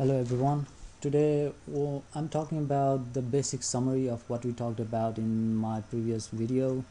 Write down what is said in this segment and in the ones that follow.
Hello everyone. Today well, I'm talking about the basic summary of what we talked about in my previous video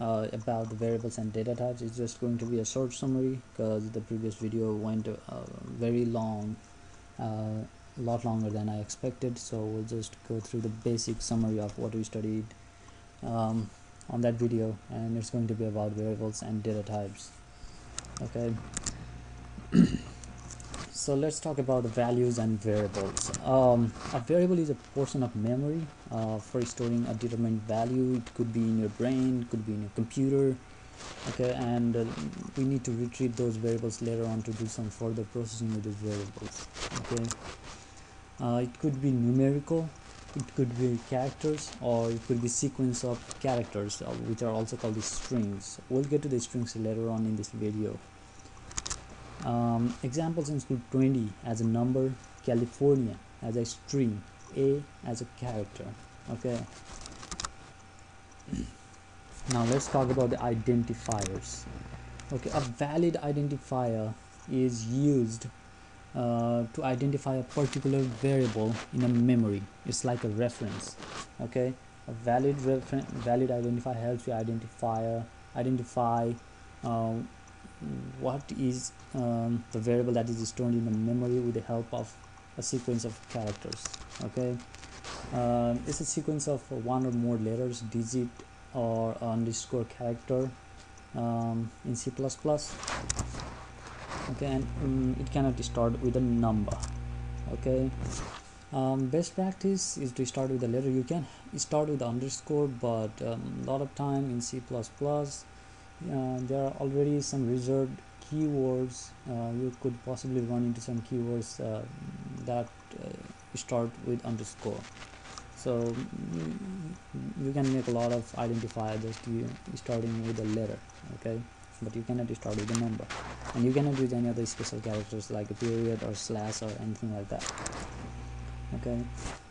uh, about the variables and data types. It's just going to be a short summary because the previous video went uh, very long, uh, a lot longer than I expected. So we'll just go through the basic summary of what we studied um, on that video, and it's going to be about variables and data types. Okay. so let's talk about the values and variables. Um, a variable is a portion of memory uh, for storing a determined value. It could be in your brain could be in your computer okay? And uh, we need to retrieve those variables later on to do some further processing with those variables okay? Uh, it could be numerical it could be characters or it could be sequence of characters uh, which are also called the strings. We'll get to the strings later on in this video um, examples include 20 as a number, California as a string, A as a character. Okay. now let's talk about the identifiers. Okay, a valid identifier is used uh, to identify a particular variable in a memory. It's like a reference. Okay, a valid reference, valid identifier helps you identify identify um, what is um, the variable that is stored in the memory with the help of a sequence of characters okay? Uh, it's a sequence of one or more letters digit or underscore character um, in C++ okay? And um, it cannot start with a number okay? Um, best practice is to start with a letter. You can start with underscore but a um, lot of time in C++ uh, there are already some reserved keywords uh, you could possibly run into some keywords uh, that uh, start with underscore. So you can make a lot of identifiers starting with a letter okay? But you cannot start with a number. And you cannot use any other special characters like a period or slash or anything like that okay?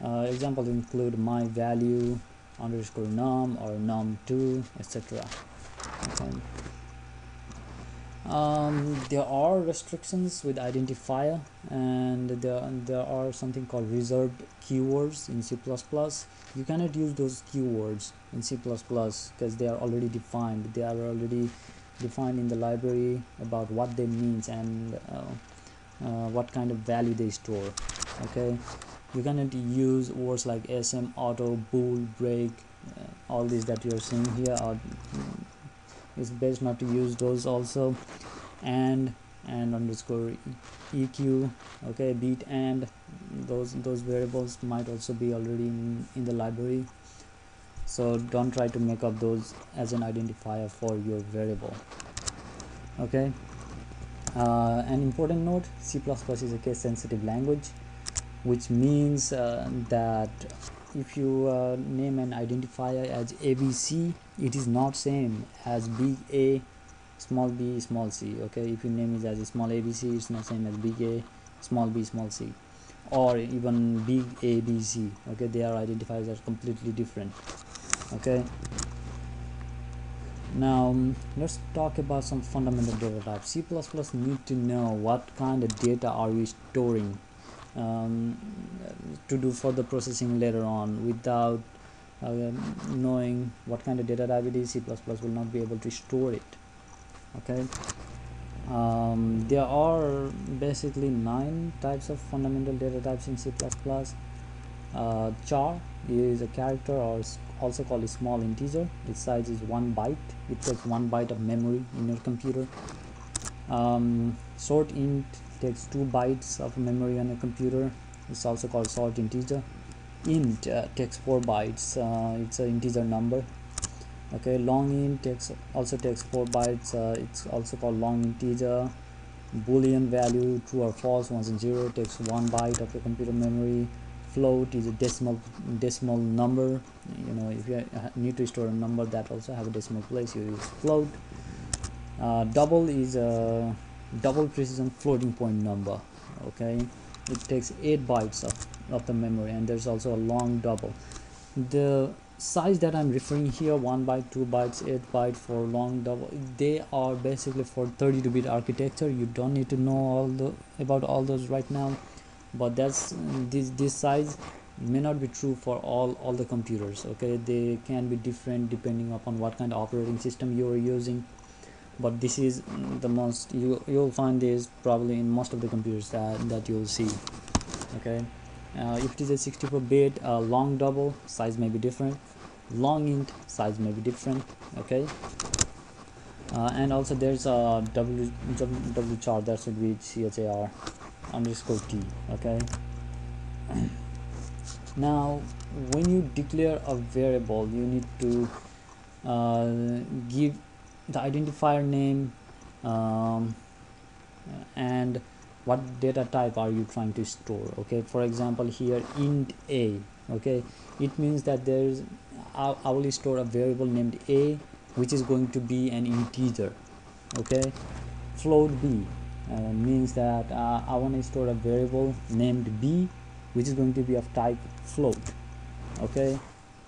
Uh, examples include my value underscore num or num2 etc. Um, there are restrictions with identifier and there, there are something called reserved keywords in C++ you cannot use those keywords in C++ because they are already defined. They are already defined in the library about what they means and uh, uh, what kind of value they store okay? You cannot use words like asm auto bool break uh, all these that you are seeing here are it's best not to use those also. And and underscore eq okay bitand those those variables might also be already in, in the library. So don't try to make up those as an identifier for your variable okay? Uh, an important note C++ is a case sensitive language which means uh, that if you uh, name an identifier as abc it is not same as big a small b small c okay? If you name it as a small abc it's not same as big a small b small c. Or even big abc okay? They are identifiers are completely different okay? Now um, let's talk about some fundamental data types. C++ need to know what kind of data are we storing um, to do further processing later on without uh, knowing what kind of data type it is C++ will not be able to store it okay? Um, there are basically nine types of fundamental data types in C++ uh, char is a character or also called a small integer. Its size is one byte. It takes one byte of memory in your computer. Um, short int takes two bytes of memory on a computer. It's also called short integer. Int uh, takes four bytes uh, it's an integer number. Okay long int takes also takes four bytes uh, it's also called long integer. Boolean value true or false ones and zero takes one byte of your computer memory. Float is a decimal decimal number. You know if you need to store a number that also have a decimal place you use float. Uh, double is a double precision floating point number okay? It takes 8 bytes of, of the memory and there's also a long double. The size that i'm referring here 1 byte 2 bytes 8 byte for long double they are basically for 32 bit architecture. You don't need to know all the about all those right now but that's this this size may not be true for all all the computers okay? They can be different depending upon what kind of operating system you are using but this is the most you you'll find this probably in most of the computers that that you'll see okay? Uh, if it is a 64 bit uh, long double size may be different. Long int size may be different okay? Uh, and also there's a w, w, w char that should be char underscore t okay? Now when you declare a variable you need to uh, give the identifier name um, and what data type are you trying to store okay? For example here int a okay? It means that there is I, I will store a variable named a which is going to be an integer okay? Float b uh, means that uh, I want to store a variable named b which is going to be of type float okay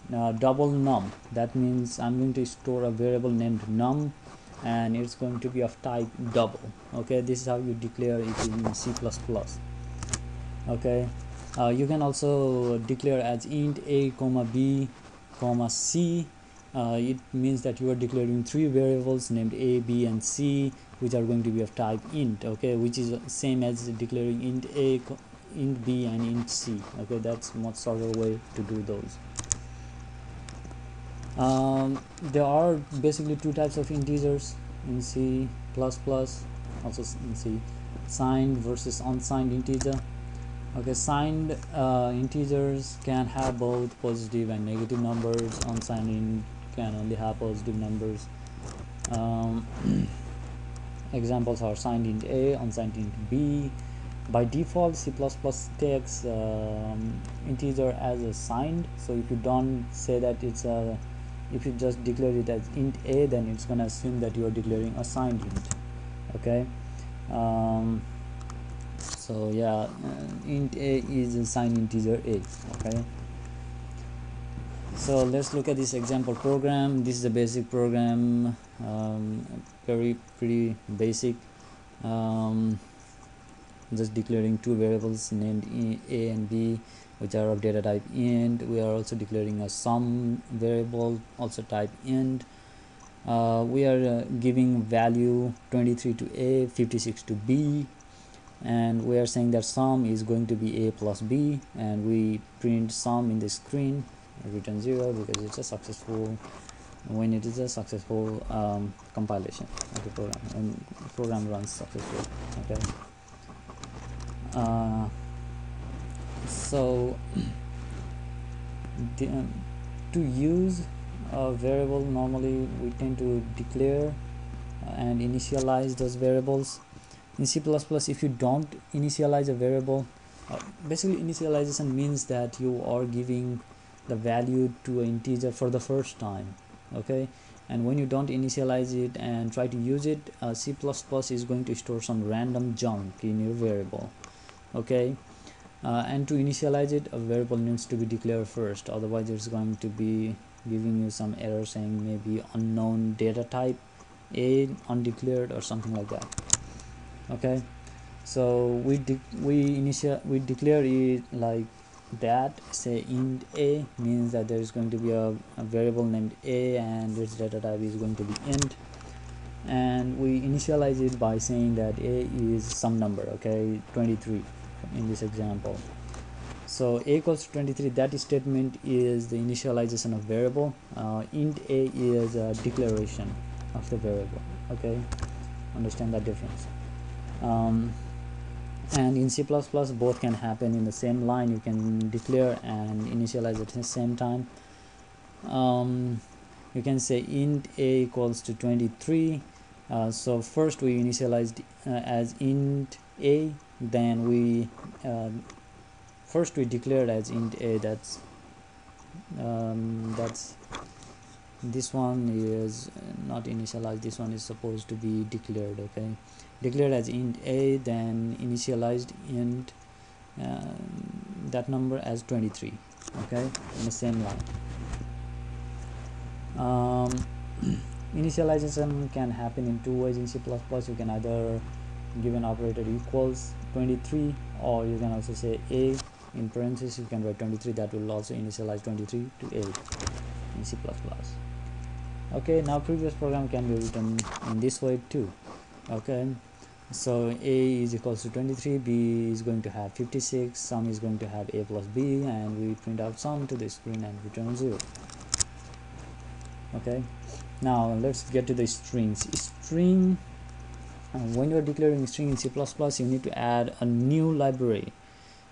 now double num. That means I'm going to store a variable named num and it's going to be of type double. Okay this is how you declare it in C++ okay uh, you can also declare as int a comma b comma c. Uh, it means that you are declaring three variables named a b and c which are going to be of type int. Okay which is same as declaring int a int b and int c. Okay that's much shorter way to do those um, there are basically two types of integers in C++ also in C signed versus unsigned integer. Okay signed uh, integers can have both positive and negative numbers. Unsigned in can only have positive numbers. Um, examples are signed int a unsigned int b. By default C++ takes um, integer as a signed. So if you don't say that it's a if you just declare it as int a then it's gonna assume that you are declaring a signed int okay? Um, so yeah uh, int a is a signed integer a okay? So let's look at this example program. This is a basic program um, very pretty basic. Um, just declaring two variables named a and b which are of data type int. We are also declaring a sum variable also type int. Uh, we are uh, giving value 23 to a 56 to b. And we are saying that sum is going to be a plus b. And we print sum in the screen return 0 because it's a successful when it is a successful um, compilation of the program. And program runs successfully okay? Uh, so the, um, to use a variable normally we tend to declare uh, and initialize those variables. In C++ if you don't initialize a variable uh, basically initialization means that you are giving the value to an integer for the first time okay? And when you don't initialize it and try to use it uh, C++ is going to store some random junk in your variable okay uh, and to initialize it a variable needs to be declared first. Otherwise it's going to be giving you some error saying maybe unknown data type a undeclared or something like that. Okay? So we we initial we declare it like that. Say int a means that there is going to be a, a variable named a and its data type is going to be int. And we initialize it by saying that a is some number okay? 23 in this example. So a equals to 23 that statement is the initialization of variable. Uh, int a is a declaration of the variable okay? Understand that difference. Um, and in C++ both can happen in the same line. You can declare and initialize at the same time. Um, you can say int a equals to 23 uh, so first we initialized uh, as int a then we uh, first we declared as int a that's um, that's this one is not initialized this one is supposed to be declared okay? Declared as int a then initialized int uh, that number as 23 okay? In the same line. Um, initialization can happen in two ways in C++ you can either given operator equals 23 or you can also say a in parentheses you can write 23 that will also initialize 23 to a in C++ okay now previous program can be written in this way too okay? So a is equals to 23 b is going to have 56 sum is going to have a plus b and we print out sum to the screen and return 0 okay? Now let's get to the strings. String when you're declaring string in C++ you need to add a new library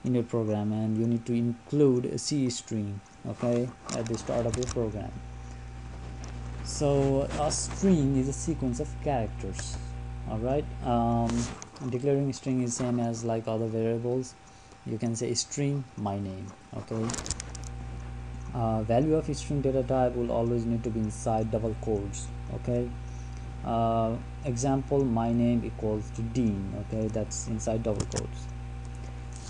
in your program and you need to include a C string okay at the start of your program. So a string is a sequence of characters all right um, declaring string is same as like other variables. You can say string my name okay? Uh, value of string data type will always need to be inside double quotes okay uh, example my name equals to Dean okay? That's inside double quotes.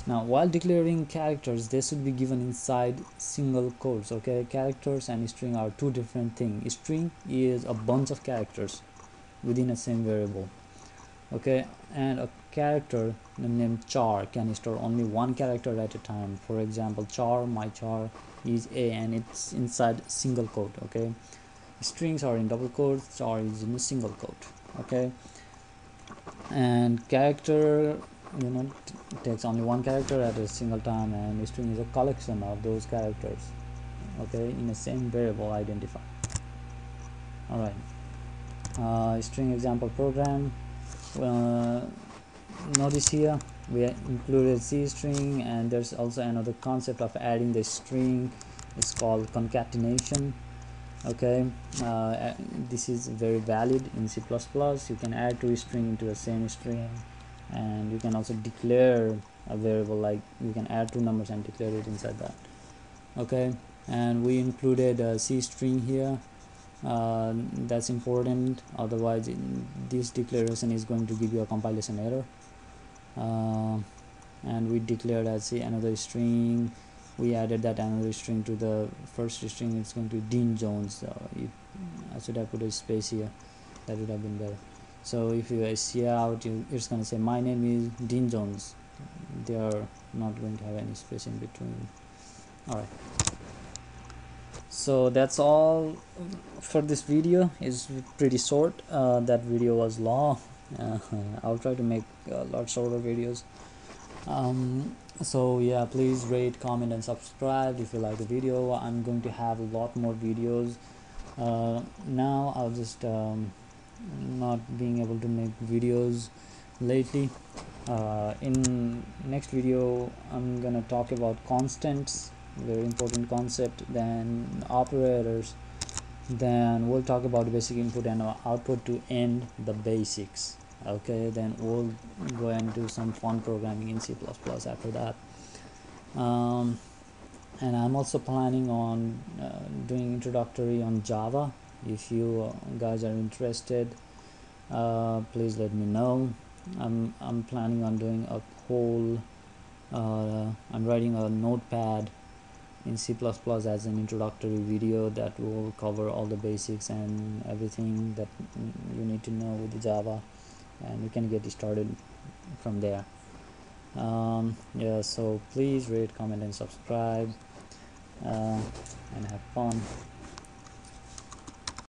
Now while declaring characters they should be given inside single quotes okay? Characters and string are two different things string is a bunch of characters within a same variable okay? And a character named char can store only one character at a time. For example char my char is a and it's inside single quote okay strings are in double quotes or is in a single quote okay? And character you know takes only one character at a single time and string is a collection of those characters okay in the same variable identifier. All right uh, string example program. Notice here we included c string and there's also another concept of adding the string. It's called concatenation okay uh, this is very valid in C++ you can add two string into the same string. And you can also declare a variable like you can add two numbers and declare it inside that. Okay and we included a C string here. Uh, that's important otherwise this declaration is going to give you a compilation error. Uh, and we declared as another string we added that another string to the first string it's going to be Dean Jones. Uh, if, I should have put a space here. That would have been better. So if you cout you, it's going to say my name is Dean Jones. They are not going to have any space in between. All right so that's all for this video. Is pretty short. Uh, that video was long. Uh, I'll try to make a lot shorter videos. Um, so yeah please rate comment and subscribe if you like the video. I'm going to have a lot more videos. Uh, now I'll just um, not being able to make videos lately. Uh, in next video I'm gonna talk about constants very important concept then operators then we'll talk about basic input and output to end the basics okay then we'll go and do some fun programming in C++ after that. Um, and I'm also planning on uh, doing introductory on Java. If you guys are interested uh, please let me know. I'm, I'm planning on doing a whole uh, I'm writing a notepad in C++ as an introductory video that will cover all the basics and everything that you need to know with Java and you can get started from there. Um, yeah so please rate comment and subscribe uh, and have fun